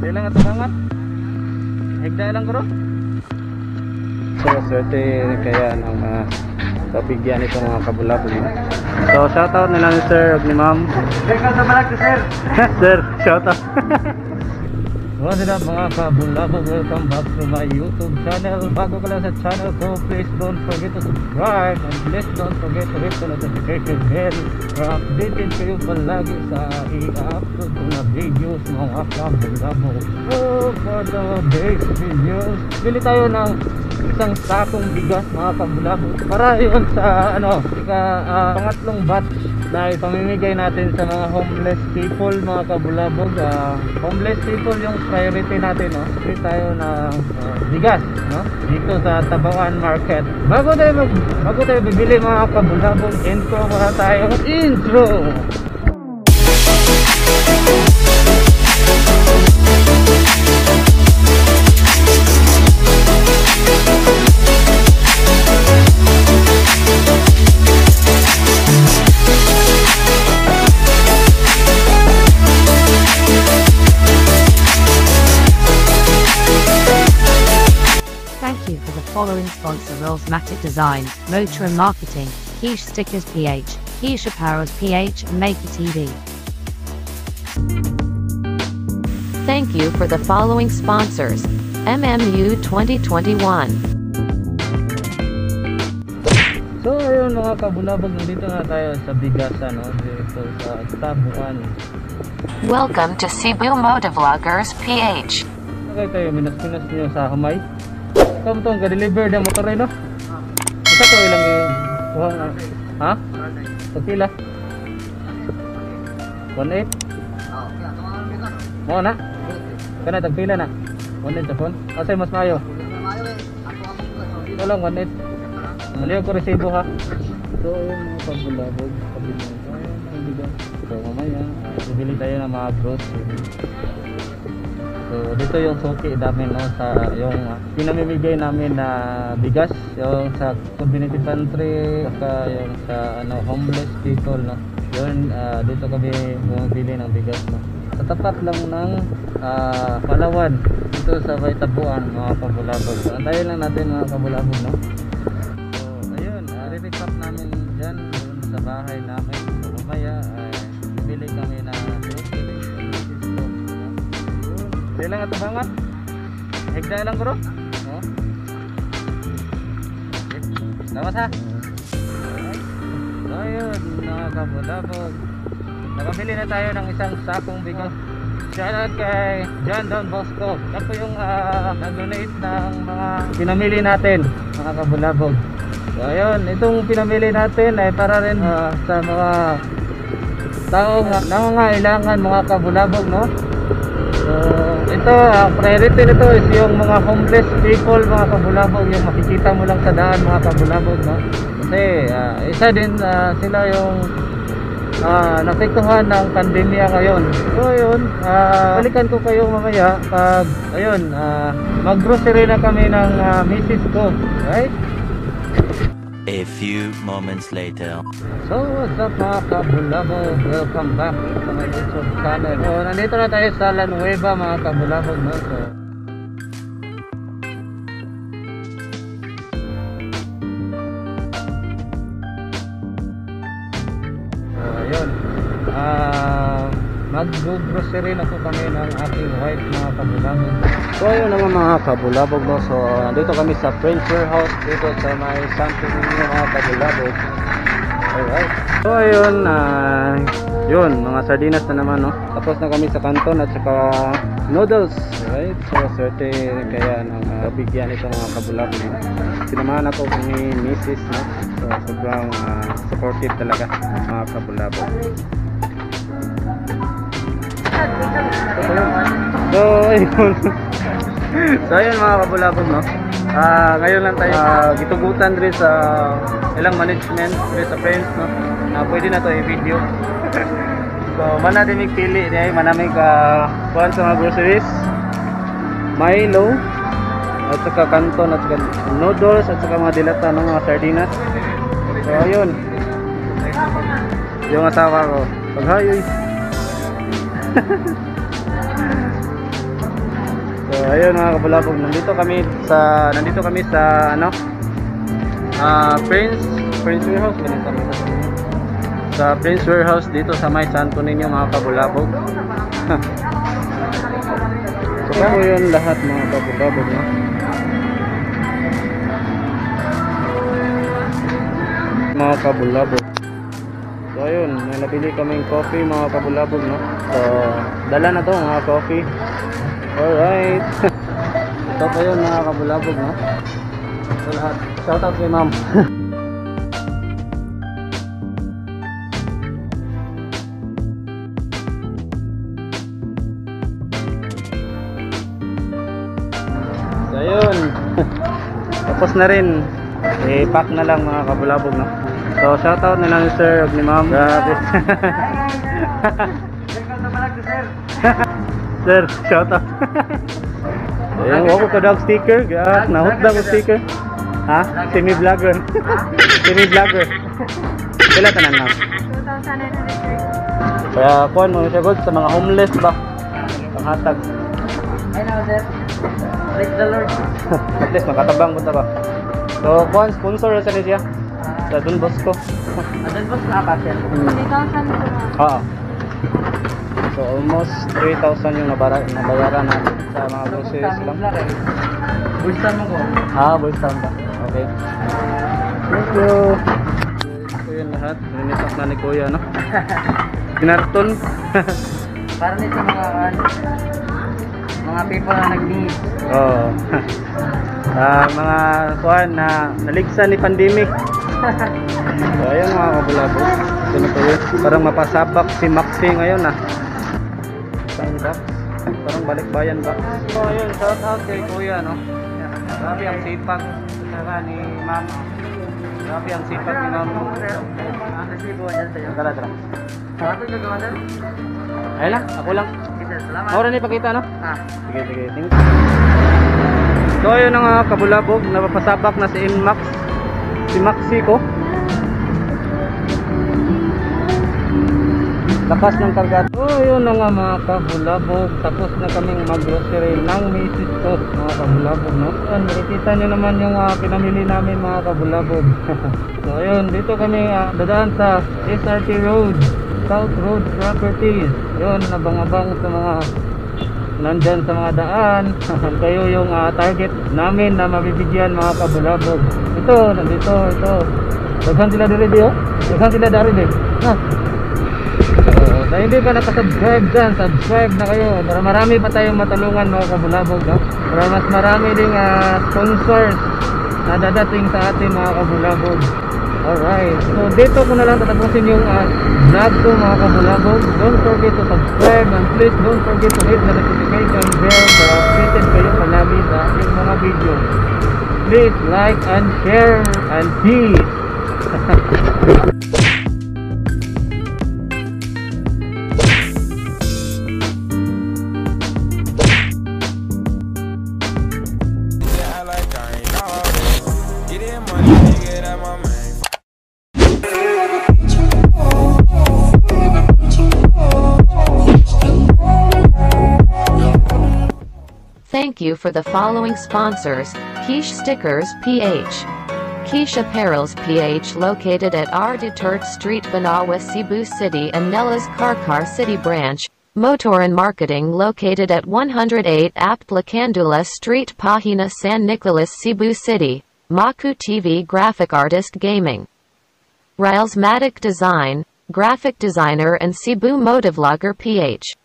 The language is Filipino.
Di lang atubangan. Higda lang ko So, swerte kaya ng uh, kapigyan itong mga kabulabog. So, shoutout nila ni Sir ni Ma'am. Sir. sir, shoutout. What's up mga kabulabog? Welcome back to my YouTube channel. Bago ka lang sa channel ko, please don't forget to subscribe and please don't forget to hit the notification bell para updated kayo palagi sa i-upload ko na videos mga kabulabog. So, for the base videos, bili tayo ng isang sakong bigas mga kabulabog para yun sa ano, ika, ah, pangatlong batch na ipamimigay natin sa mga homeless people mga kabulabog Ah, homeless people yung priority natin no? Bili tayo ng ah, bigas no? Dito sa Tabangan Market. Bago tayo mag, bago tayo bibili mga kabulabog intro muna tayo. Intro following sponsor Rolls-Matic Designs, Motor and Marketing, Quiche Stickers PH, Quiche Apparels PH and Maker TV. Thank you for the following sponsors. MMU 2021. so ayun mga kabulabog nandito na tayo sa bigasan no dito sa uh, Tabuan Welcome to Cebu Motovloggers PH. Okay kayo, minas-minas niyo sa humay. Ikaw mo itong ga-deliver ng motor rin, no? Isa to ilang yung... Kuha nga. Ha? Pagpila? 1.8? Mo na? Kana tagpila na? 1.8 sa phone? Kasi mas mayo. Ito lang, 1.8. Maliw ko resibo ha. So, ayun mga pagbulabog. Bigas. So, mamaya, ah, bibili tayo ng mga groceries. So dito yung suki namin no sa yung uh, pinamimigay namin na bigas yung sa community pantry saka yung sa ano homeless people no. Yun ah, dito kami bumibili ng bigas no. Sa tapat lang ng ah, Palawan dito sa may mga kabulabog. So antayin lang natin mga kabulabog no. So ayun, uh, re-recap namin diyan sa bahay namin. So mamaya ay bibili kami na Di lang atubangan. Higda lang bro. Oh. Lawas ha. So ayun, mga kabulabog. Nakabili na tayo ng isang sakong bigas. Shoutout kay John Don Bosco. Yan yung ah, nag-donate ng mga pinamili natin, mga kabulabog. So ayun, itong pinamili natin ay para rin ah, sa mga taong nangangailangan mga kabulabog, no? So, ito, ang priority nito is yung mga homeless people, mga kabulabog, yung makikita mo lang sa daan, mga kabulabog, no? Kasi, ah, isa din ah, sila yung ah, napektuhan ng pandemya ngayon. So, yun, ah, balikan ko kayo mamaya pag, ayun, ah, mag-grocery na kami ng ah, misis ko, right? A few moments later. So what's up mga kabulabog? Welcome back sa my YouTube channel. So nandito na tayo sa La Nueva mga kabulabog. No? So, ayun. Ah, mag-grocery na po kami ng aking wife mga kabulabog. So ayun naman mga kabulabog. No? So nandito kami sa French Warehouse dito sa may Santo Niño mga kabulabog. Alright. So ayun, ah, yun, mga sardinas na naman, no? Tapos na kami sa kanton at saka noodles. Alright. So swerte kaya ng uh, bigyan ito mga kabulab. No? Sinamahan ako ni Mrs. No? So sobrang ah, supportive talaga mga kabulabo. So ayun. so ayun mga kabulabog no. Ah, ngayon lang tayo ah, gitugutan rin sa ilang management rin sa friends no. Na pwede na to i-video. so man natin pili di manamig ka kuan sa mga groceries. Milo at saka kanton at saka noodles at saka mga dilata ng mga sardinas. So ayun. Yung asawa ko. Paghayoy. So ayun mga kabulabog, nandito kami sa nandito kami sa ano? Ah, Prince Prince Warehouse kami sa sa Prince Warehouse dito sa May Santo Niño mga kabulabog. so kamo yun lahat mga kabulabog no. Mga kabulabog. So ayun, may nabili kaming coffee mga kabulabog no. So dala na to mga coffee. Alright. Ito pa yun mga kabulabog no. Ito lahat. Shout out kay ma'am. so ayun. Tapos na rin. I-pack na lang mga kabulabog no. So shout out na lang sir ug ni ma'am. Grabe. sir, shout out. Ayan, ako ka dog sticker. Gak, nahot daw sticker. Ha? Semi-vlogger. Semi-vlogger. Kila tanan ma'am? 2,900 Kaya kuhan mo siya sa mga homeless ba? Panghatag. Ay na, sir. Praise the Lord. At least makatabang punta ba? So, kuhan sponsor sa niya. Sa Don Bosco. Adon po sa apa, sir? 3,000 po. Oo. So, almost 3,000 yung nabara, nabayaran natin sa mga groceries lang. Bulsan mo ko. Ah, sound ba? Okay. Thank you. Ito yun lahat. Ninitak na ni Kuya, no? Kinarton. Para nito mga mga people na nag-need. Oo. Ah, mga kuhan na naligsan ni pandemic. So, ayun mga kabulabo. Na yun. Parang mapasabak si Maxi ngayon, ah. Saan ba? Parang balikbayan ba? So, ayun. Shout out kay Kuya, no? Grabe ang sipag. Saka ni Ma'am. Grabe ang sipag ni Ma'am. Tara, tara. Ayun lang. Ako lang. Ako rin ipakita, no? Ah. Sige, sige. Thank you. So, ayun ang mga kabulabog. Napapasabak na si Inmax. Si Maxi ko. Lakas ng karga. So, ayun na nga mga kabulabog. Tapos na kaming mag-grocery ng misis ko. Mga kabulabog, no? Ayun, makikita nyo naman yung uh, pinamili namin mga kabulabog. so, ayun. Dito kami uh, dadaan sa SRT Road. South Road Properties. Ayun, nabang-abang sa mga nandyan sa mga daan kayo yung ah, target namin na mabibigyan mga kabulabog ito nandito ito daghan sila diri di oh daghan sila dari di ha So, sa hindi pa nakasubscribe dyan, subscribe na kayo. Para marami pa tayong matulungan mga kabulabog. No? Para mas marami ding ah, sponsors na dadating sa atin mga kabulabog. Alright. So dito ko na lang tatapusin yung uh, vlog ko mga kabulabog. Don't forget to subscribe and please don't forget to hit the notification bell para updated kayo palagi sa ating mga video. Please like and share and peace. You for the following sponsors Quiche Stickers PH. Quiche Apparels PH located at R. Duterte Street, Banawa, Cebu City, and Nella's Karkar City Branch. Motor and Marketing located at 108 Apt Lacandula Street, Pahina, San Nicolas, Cebu City. Maku TV Graphic Artist Gaming. Railsmatic Design, Graphic Designer and Cebu Motovlogger PH.